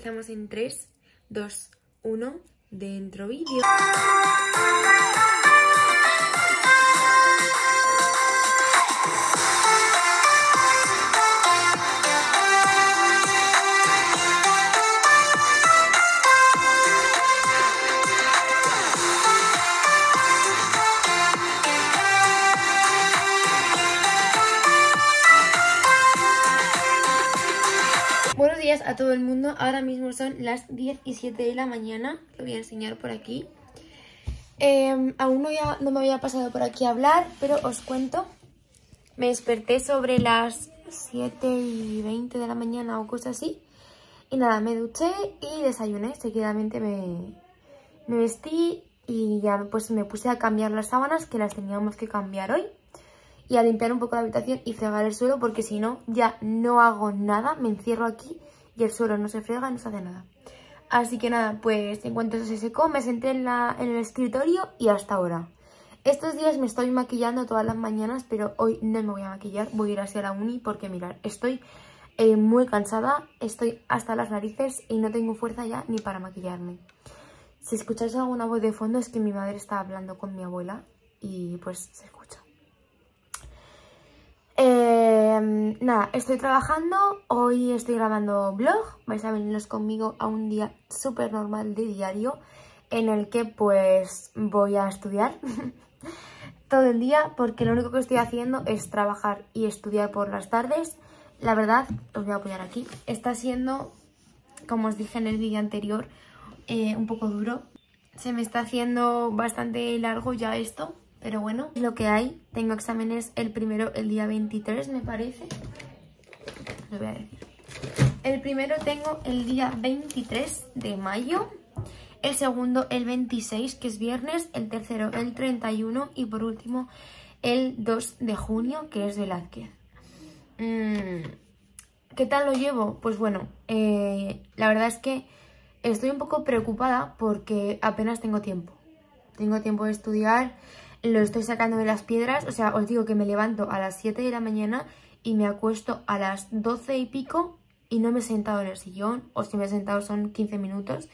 Empezamos en 3, 2, 1, dentro vídeo. A todo el mundo. Ahora mismo son las 10 y 7 de la mañana. Lo voy a enseñar por aquí. Eh, aún no, había- no me había pasado por aquí a hablar, pero os cuento. Me desperté sobre las 7 y 20 de la mañana o cosas así. Y nada, me duché y desayuné. Seguidamente me, me vestí y ya pues me puse a cambiar las sábanas que las teníamos que cambiar hoy. Y a limpiar un poco la habitación y fregar el suelo porque si no ya no hago nada. Me encierro aquí el suelo no se frega, no se hace nada. Así que nada, pues en cuanto se secó me senté en, la, en el escritorio y hasta ahora. Estos días me estoy maquillando todas las mañanas, pero hoy no me voy a maquillar. Voy a ir hacia la uni porque mirad, estoy eh, muy cansada, estoy hasta las narices y no tengo fuerza ya ni para maquillarme. Si escucháis alguna voz de fondo es que mi madre está hablando con mi abuela y pues se escucha. Eh, nada, estoy trabajando, hoy estoy grabando vlog, vais a veniros conmigo a un día súper normal de diario en el que pues voy a estudiar todo el día porque lo único que estoy haciendo es trabajar y estudiar por las tardes. La verdad, os voy a apoyar aquí, está siendo, como os dije en el vídeo anterior, eh, un poco duro. Se me está haciendo bastante largo ya esto, pero bueno, lo que hay. Tengo exámenes el primero el día 23, me parece. Lo voy a decir. El primero tengo el día 23 de mayo. El segundo el 26, que es viernes. El tercero el 31. Y por último el 2 de junio, que es Velázquez. Mm, ¿Qué tal lo llevo? Pues bueno, eh, la verdad es que estoy un poco preocupada porque apenas tengo tiempo. Tengo tiempo de estudiar, lo estoy sacando de las piedras. O sea, os digo que me levanto a las 7 de la mañana y me acuesto a las 12 y pico y no me he sentado en el sillón. O si me he sentado son 15 minutos.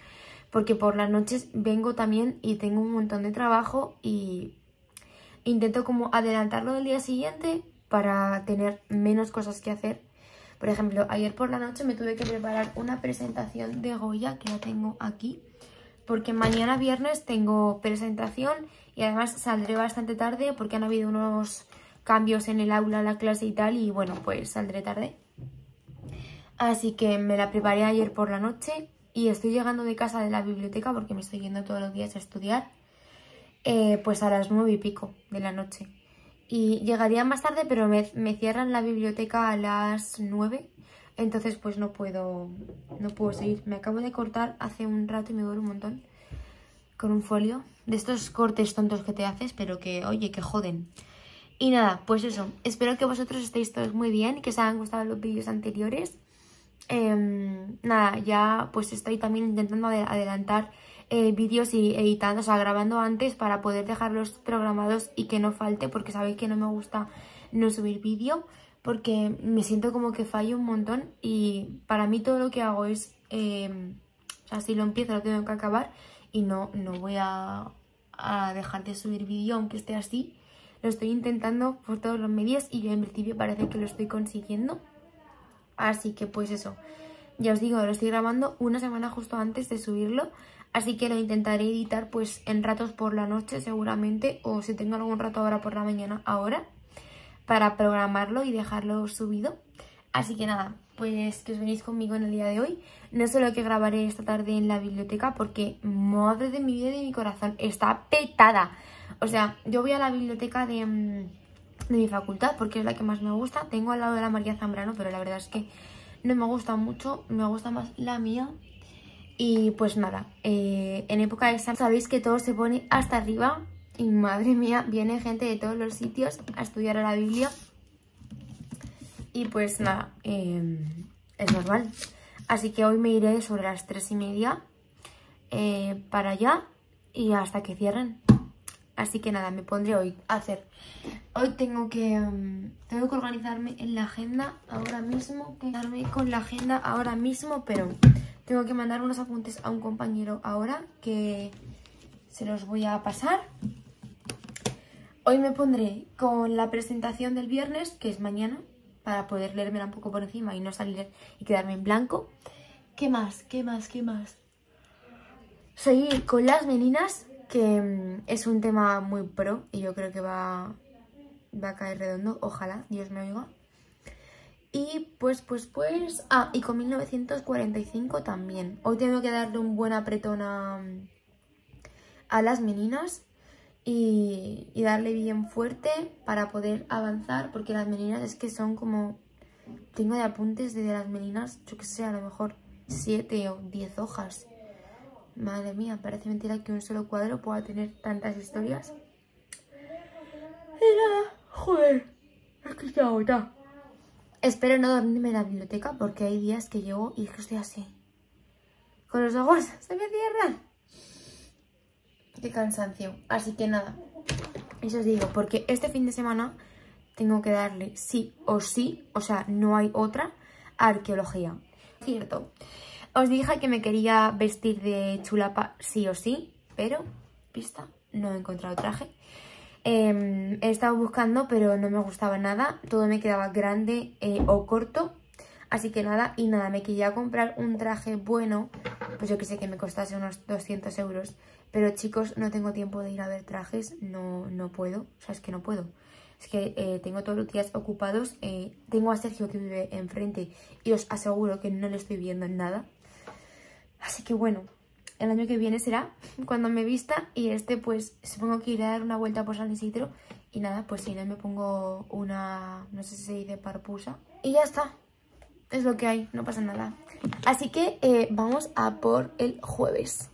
Porque por las noches vengo también y tengo un montón de trabajo y intento como adelantarlo del día siguiente para tener menos cosas que hacer. Por ejemplo, ayer por la noche me tuve que preparar una presentación de Goya, que la tengo aquí, porque mañana viernes tengo presentación y además saldré bastante tarde porque han habido unos cambios en el aula, la clase y tal, y bueno, pues saldré tarde. Así que me la preparé ayer por la noche y estoy llegando de casa de la biblioteca porque me estoy yendo todos los días a estudiar, eh, pues a las nueve y pico de la noche. Y llegaría más tarde, pero me, cierran la biblioteca a las 9. Entonces pues no puedo, no puedo seguir. Me acabo de cortar hace un rato y me duele un montón. Con un folio. De estos cortes tontos que te haces, pero que, oye, que joden. Y nada, pues eso. Espero que vosotros estéis todos muy bien. Que os hayan gustado los vídeos anteriores. Em, nada, ya pues estoy también intentando ade- adelantar eh, vídeos y editando, o sea, grabando antes para poder dejarlos programados y que no falte, porque sabéis que no me gusta no subir vídeo, porque me siento como que fallo un montón y para mí todo lo que hago es, sea, si lo empiezo lo tengo que acabar y no, no voy a, a dejar de subir vídeo aunque esté así. Lo estoy intentando por todos los medios y en principio parece que lo estoy consiguiendo. Así que pues eso, ya os digo, lo estoy grabando una semana justo antes de subirlo, así que lo intentaré editar pues en ratos por la noche seguramente, o si tengo algún rato ahora por la mañana, ahora, para programarlo y dejarlo subido. Así que nada, pues que os venís conmigo en el día de hoy. No sé lo que grabaré esta tarde en la biblioteca porque, madre de mi vida y de mi corazón, está petada. O sea, yo voy a la biblioteca de... mm, de mi facultad porque es la que más me gusta. Tengo al lado de la María Zambrano, pero la verdad es que no me gusta mucho, me gusta más la mía. Y pues nada, eh, en época de examen sabéis que todo se pone hasta arriba y madre mía, viene gente de todos los sitios a estudiar a la Biblia. Y pues nada, eh, es normal. Así que hoy me iré sobre las tres y media eh, para allá y hasta que cierren. Así que nada, me pondré hoy a hacer. Hoy tengo que, mm, tengo que organizarme en la agenda ahora mismo, quedarme con la agenda ahora mismo, pero tengo que mandar unos apuntes a un compañero ahora que se los voy a pasar. Hoy me pondré con la presentación del viernes, que es mañana, para poder leérmela un poco por encima y no salir y quedarme en blanco. ¿Qué más? ¿Qué más? ¿Qué más? Seguir con las meninas, que mm, es un tema muy pro y yo creo que va, va a caer redondo. Ojalá, Dios me oiga. Y pues, pues, pues... Ah, y con 1945 también. Hoy tengo que darle un buen apretón a, a las meninas y, y, darle bien fuerte para poder avanzar. Porque las meninas es que son como... Tengo de apuntes de las meninas, yo que sé, a lo mejor 7 o 10 hojas. Madre mía, parece mentira que un solo cuadro pueda tener tantas historias. Y nada, joder, es que estoy. Espero no dormirme en la biblioteca porque hay días que llego y es que estoy así. Con los ojos se me cierran. Cansancio. Así que nada, eso os digo, porque este fin de semana tengo que darle sí o sí, o sea, no hay otra, arqueología. Cierto. Os dije que me quería vestir de chulapa sí o sí, pero, pista, no he encontrado traje. Eh, he estado buscando, pero no me gustaba nada. Todo me quedaba grande eh, o corto. Así que nada, y nada, me quería comprar un traje bueno, pues yo que sé que me costase unos 200 euros. Pero chicos, no tengo tiempo de ir a ver trajes, no, no puedo, o sea, es que no puedo. Es que eh, tengo todos los días ocupados, eh, tengo a Sergio que vive enfrente y os aseguro que no le estoy viendo en nada. Así que bueno, el año que viene será cuando me vista y este pues supongo que iré a dar una vuelta por San Isidro y nada, pues si no me pongo una, no sé si se dice parpusa y ya está, es lo que hay, no pasa nada. Así que eh, vamos a por el jueves.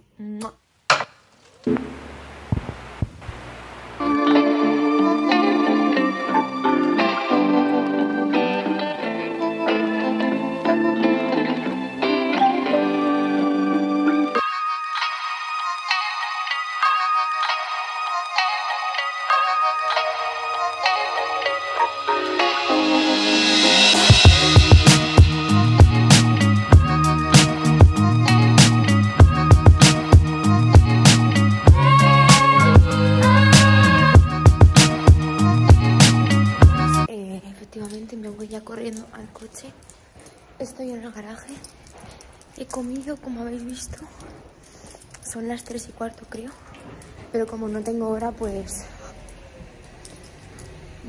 Estoy en el garaje. He comido, como habéis visto. Son las 3 y cuarto, creo. Pero como no tengo hora, pues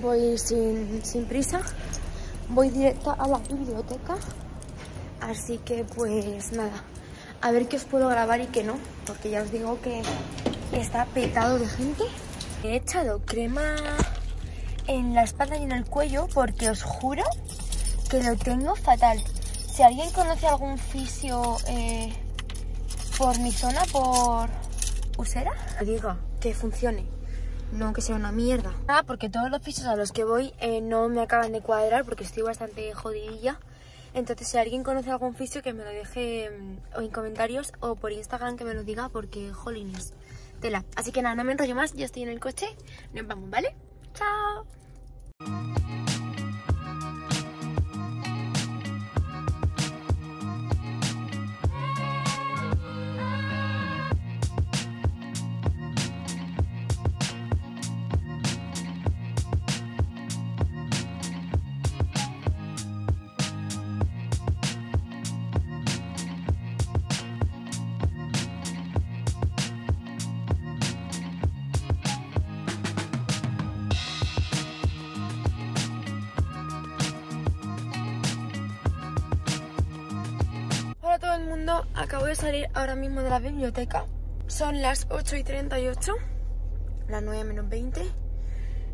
voy sin, sin prisa. Voy directa a la biblioteca. Así que pues nada. A ver qué os puedo grabar y qué no. Porque ya os digo que está petado de gente. He echado crema en la espalda y en el cuello porque os juro que lo tengo fatal. Si alguien conoce algún fisio eh, por mi zona, por Usera, diga que funcione. No que sea una mierda. Ah, porque todos los fisios a los que voy eh, no me acaban de cuadrar porque estoy bastante jodidilla. Entonces, si alguien conoce algún fisio, que me lo deje mm, en comentarios o por Instagram que me lo diga porque, jolines, tela. Así que nada, no me enrollo más, yo estoy en el coche. Nos vamos, ¿vale? ¡Chao! Acabo de salir ahora mismo de la biblioteca. Son las 8 y 38, las 9 menos 20.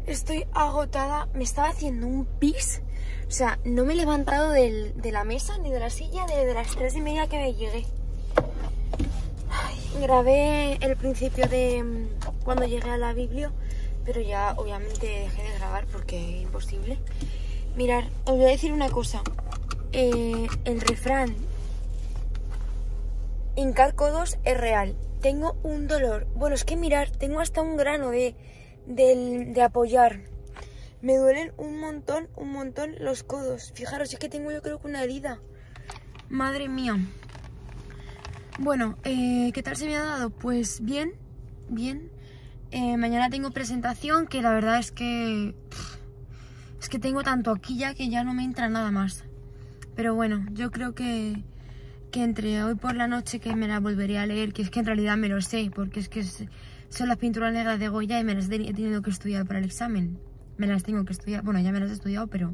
Estoy agotada, me estaba haciendo un pis. O sea, no me he levantado de la mesa ni de la silla desde las 3 y media que me llegué. grabé el principio de mm, cuando llegué a la biblio, pero ya obviamente dejé de grabar porque es imposible. Mirar, os voy a decir una cosa. Eh, el refrán hincar codos es real. tengo un dolor. Bueno, es que mirar, tengo hasta un grano de, de apoyar. Me duelen un montón, un montón los codos. Fijaros, es que tengo yo creo que una herida. Madre mía. Bueno, eh, ¿qué tal se me ha dado? Pues bien, bien. Eh, mañana tengo presentación que la verdad es que... es que tengo tanto aquí ya que ya no me entra nada más. Pero bueno, yo creo que, que entre hoy por la noche que me la volveré a leer, que es que en realidad me lo sé, porque es que son las pinturas negras de Goya y me las he tenido que estudiar para el examen me las tengo que estudiar. Bueno, ya me las he estudiado, pero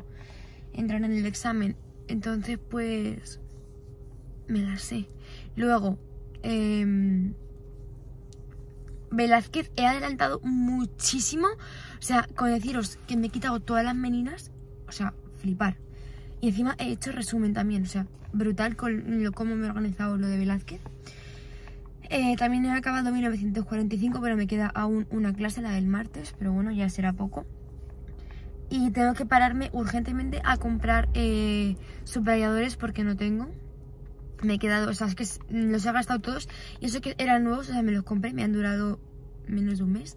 entran en el examen. Entonces, pues, me las sé. Luego, eh, Velázquez he adelantado muchísimo. O sea, con deciros que me he quitado todas las meninas, o sea, flipar. Y encima he hecho resumen también, o sea, brutal con lo, cómo me he organizado lo de Velázquez. Eh, también he acabado 1945, pero me queda aún una clase, la del martes, pero bueno, ya será poco y tengo que pararme urgentemente a comprar eh, subrayadores porque no tengo. Me he quedado, o sea, es que los he gastado todos y eso que eran nuevos, o sea, me los compré, me han durado menos de un mes.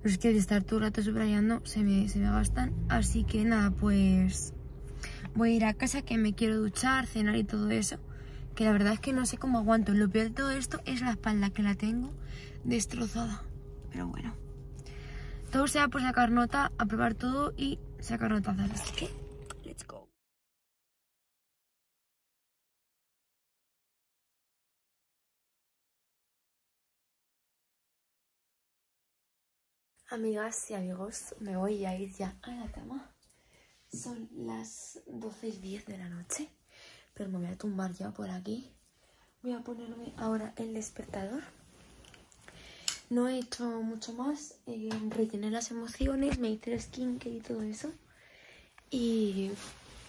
Pero es que de estar todo el rato subrayando se me, se me gastan. Así que nada, pues voy a ir a casa que me quiero duchar, cenar y todo eso. Que la verdad es que no sé cómo aguanto. Lo peor de todo esto es la espalda que la tengo destrozada. Pero bueno. Todo sea por sacar nota, aprobar todo y sacar notas. Así que, let's go. Amigas y amigos, me voy a ir ya a la cama. Son las 12 y 10 de la noche, pero me voy a tumbar ya por aquí. Voy a ponerme ahora el despertador. No he hecho mucho más. Eh, rellené las emociones, me hice el skincare y todo eso. Y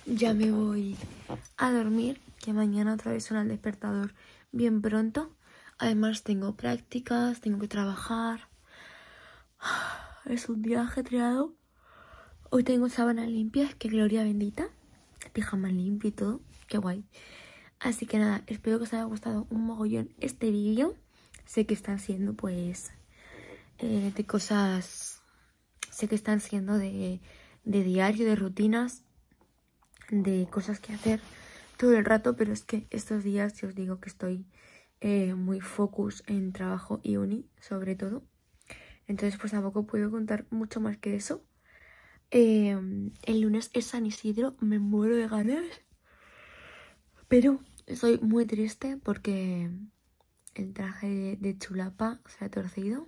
ya me voy a dormir, que mañana otra vez suena el despertador bien pronto. Además tengo prácticas, tengo que trabajar. Es un día ajetreado. Hoy tengo sábanas limpias, que gloria bendita. Pijama limpio y todo. Qué guay. Así que nada, espero que os haya gustado un mogollón este vídeo sé que están siendo pues eh, de cosas, sé que están siendo de, diario, de rutinas, de cosas que hacer todo el rato, pero es que estos días yo os digo que estoy eh, muy focus en trabajo y uni, sobre todo. Entonces pues tampoco puedo contar mucho más que eso. Em, el lunes es San Isidro, me muero de ganas. Pero estoy muy triste porque el traje de, chulapa se ha torcido.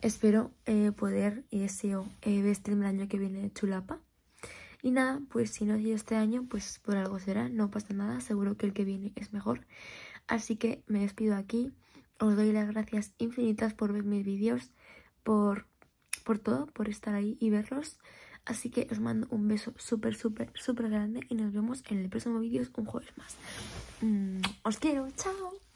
Espero eh, poder y deseo eh, vestirme el año que viene de chulapa. Y nada, pues si no ha sido este año, pues por algo será, no pasa nada, seguro que el que viene es mejor. Así que me despido aquí, os doy las gracias infinitas por ver mis vídeos, por, por todo, por estar ahí y verlos. Así que os mando un beso súper, súper, súper grande y nos vemos en el próximo vídeo un jueves más. Mm, os quiero, chao.